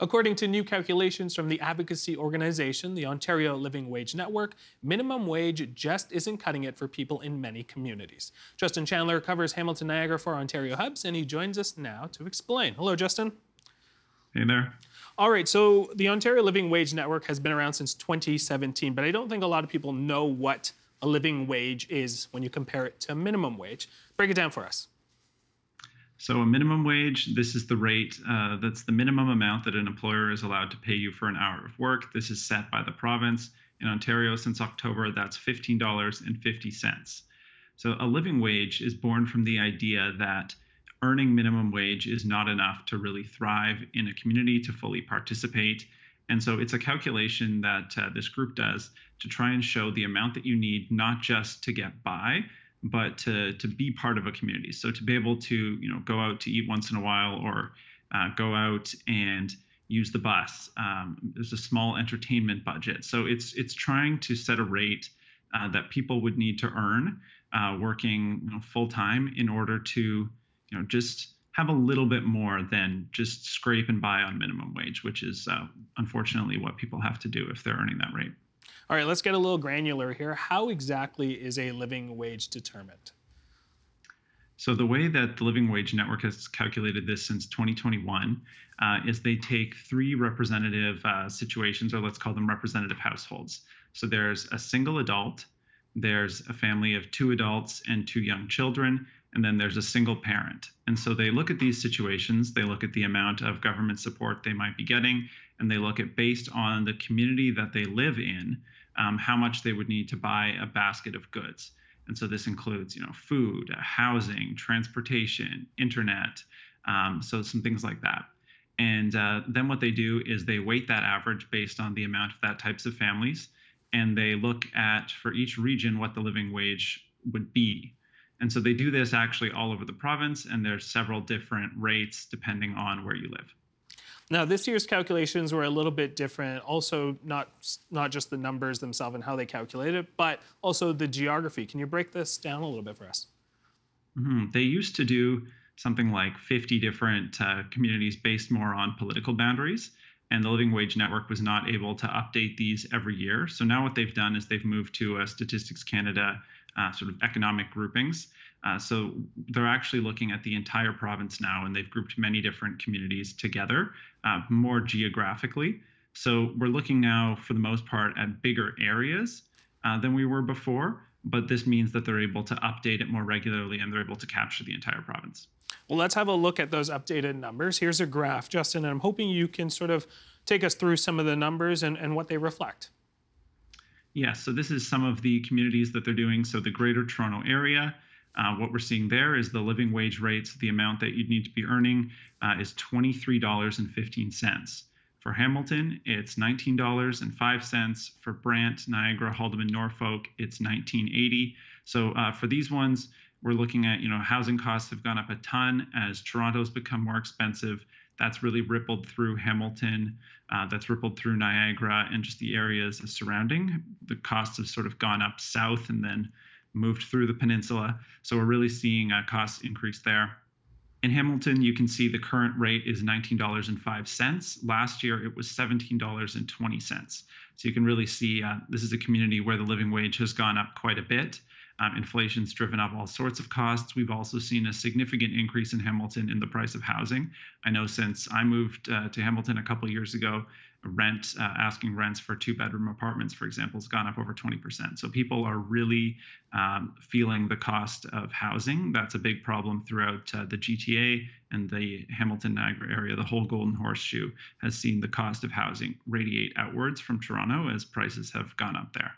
According to new calculations from the advocacy organization, the Ontario Living Wage Network, minimum wage just isn't cutting it for people in many communities. Justin Chandler covers Hamilton Niagara for Ontario Hubs, and he joins us now to explain. Hello, Justin. Hey there. All right, so the Ontario Living Wage Network has been around since 2017, but I don't think a lot of people know what a living wage is when you compare it to a minimum wage. Break it down for us. So, a minimum wage, this is the rate uh, that's the minimum amount that an employer is allowed to pay you for an hour of work. This is set by the province. In Ontario, since October, that's $15.50. So, a living wage is born from the idea that earning minimum wage is not enough to really thrive in a community, to fully participate. And so, it's a calculation that uh, this group does to try and show the amount that you need, not just to get by, but to to be part of a community. So to be able to you know go out to eat once in a while or uh, go out and use the bus. Um, there's a small entertainment budget. So it's it's trying to set a rate uh, that people would need to earn uh, working you know, full time in order to you know just have a little bit more than just scrape and buy on minimum wage, which is uh, unfortunately what people have to do if they're earning that rate. All right, let's get a little granular here. How exactly is a living wage determined? So the way that the Living Wage Network has calculated this since 2021 uh, is they take three representative uh, situations, or let's call them representative households. So there's a single adult, there's a family of two adults and two young children, and then there's a single parent. And so they look at these situations, they look at the amount of government support they might be getting, and they look at based on the community that they live in, um, how much they would need to buy a basket of goods. And so this includes, you know, food, uh, housing, transportation, internet, um, so some things like that. And uh, then what they do is they weight that average based on the amount of that types of families, and they look at for each region what the living wage would be. And so they do this actually all over the province, and there's several different rates depending on where you live. Now, this year's calculations were a little bit different. Also, not not just the numbers themselves and how they calculate it, but also the geography. Can you break this down a little bit for us? Mm-hmm. They used to do something like 50 different uh, communities based more on political boundaries, and the Living Wage Network was not able to update these every year. So now what they've done is they've moved to a Statistics Canada uh, sort of economic groupings. Uh, so they're actually looking at the entire province now, and they've grouped many different communities together uh, more geographically. So we're looking now, for the most part, at bigger areas uh, than we were before. But this means that they're able to update it more regularly and they're able to capture the entire province. Well, let's have a look at those updated numbers. Here's a graph, Justin, and I'm hoping you can sort of take us through some of the numbers and, and what they reflect. Yes, yeah, so this is some of the communities that they're doing. So the Greater Toronto Area, uh, what we're seeing there is the living wage rates, the amount that you'd need to be earning uh, is $23.15. For Hamilton, it's $19.05. For Brant, Niagara, Haldimand, Norfolk, it's $19.80. So uh, for these ones, we're looking at, you know, housing costs have gone up a ton as Toronto's become more expensive. That's really rippled through Hamilton. Uh, that's rippled through Niagara and just the areas surrounding. The costs have sort of gone up south and then moved through the peninsula. So we're really seeing a cost increase there. In Hamilton, you can see the current rate is $19.05. Last year, it was $17.20. So you can really see uh, this is a community where the living wage has gone up quite a bit. Um, inflation's driven up all sorts of costs. We've also seen a significant increase in Hamilton in the price of housing. I know since I moved uh, to Hamilton a couple years ago, rent, uh, asking rents for two bedroom apartments, for example, has gone up over 20%. So people are really um, feeling the cost of housing. That's a big problem throughout uh, the GTA and the Hamilton Niagara area. The whole Golden Horseshoe has seen the cost of housing radiate outwards from Toronto as prices have gone up there.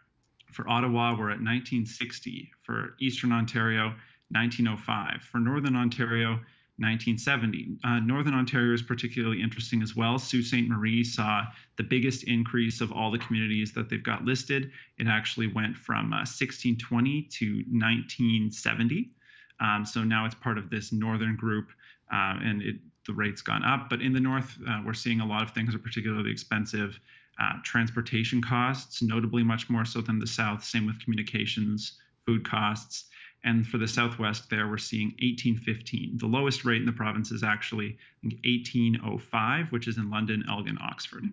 For Ottawa, we're at 1960. For Eastern Ontario, 1905. For Northern Ontario, 1970. Uh, Northern Ontario is particularly interesting as well. Sault Ste. Marie saw the biggest increase of all the communities that they've got listed. It actually went from uh, 1620 to 1970. Um, so now it's part of this northern group, uh, and it, the rate's gone up. But in the north, uh, we're seeing a lot of things are particularly expensive. Uh, transportation costs, notably much more so than the south. Same with communications, food costs And for the Southwest, there we're seeing 1815. The lowest rate in the province is actually 1805, which is in London, Elgin, Oxford.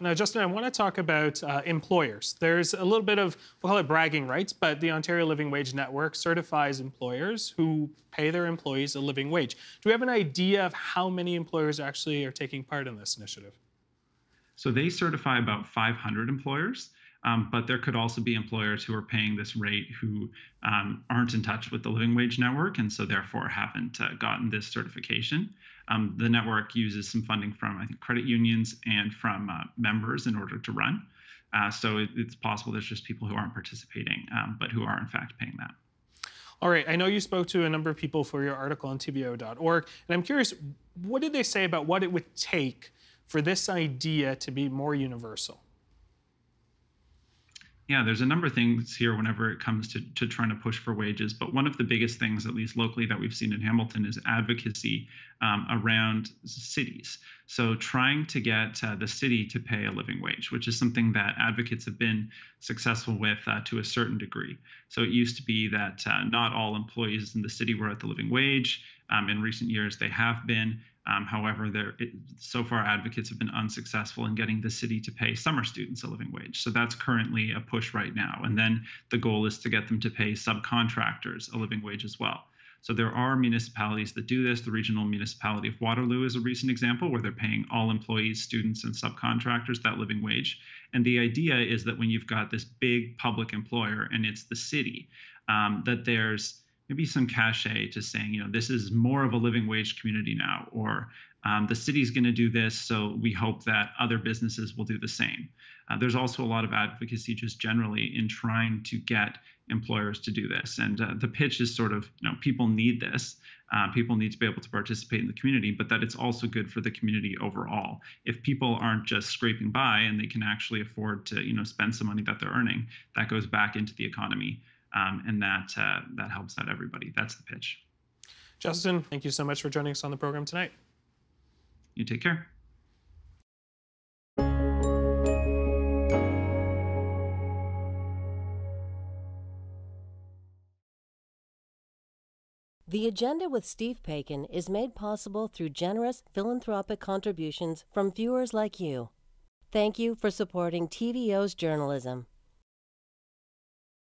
Now, Justin, I want to talk about uh, employers. There's a little bit of, we'll call it bragging rights, but the Ontario Living Wage Network certifies employers who pay their employees a living wage. Do we have an idea of how many employers actually are taking part in this initiative? So they certify about 500 employers. Um, but there could also be employers who are paying this rate who um, aren't in touch with the Living Wage Network and so therefore haven't uh, gotten this certification. Um, the network uses some funding from, I think, credit unions and from uh, members in order to run. Uh, so it, it's possible there's just people who aren't participating, um, but who are in fact paying that. All right, I know you spoke to a number of people for your article on TVO.org, and I'm curious, what did they say about what it would take for this idea to be more universal? Yeah, there's a number of things here whenever it comes to, to trying to push for wages. But one of the biggest things, at least locally, that we've seen in Hamilton is advocacy um, around cities. So trying to get uh, the city to pay a living wage, which is something that advocates have been successful with uh, to a certain degree. So it used to be that uh, not all employees in the city were at the living wage. Um, in recent years, they have been. Um, however, there it, so far advocates have been unsuccessful in getting the city to pay summer students a living wage. So that's currently a push right now. And then the goal is to get them to pay subcontractors a living wage as well. So there are municipalities that do this. The regional municipality of Waterloo is a recent example where they're paying all employees, students, and subcontractors that living wage. And the idea is that when you've got this big public employer and it's the city, um, that there's maybe some cachet to saying, you know, this is more of a living wage community now, or um, the city's going to do this, so we hope that other businesses will do the same. Uh, there's also a lot of advocacy just generally in trying to get employers to do this. And uh, the pitch is sort of, you know, people need this. Uh, people need to be able to participate in the community, but that it's also good for the community overall. If people aren't just scraping by and they can actually afford to, you know, spend some money that they're earning, that goes back into the economy um, and that uh, that helps out everybody. That's the pitch. Justin, thank you so much for joining us on the program tonight. You take care. The Agenda with Steve Paikin is made possible through generous philanthropic contributions from viewers like you. Thank you for supporting TVO's journalism.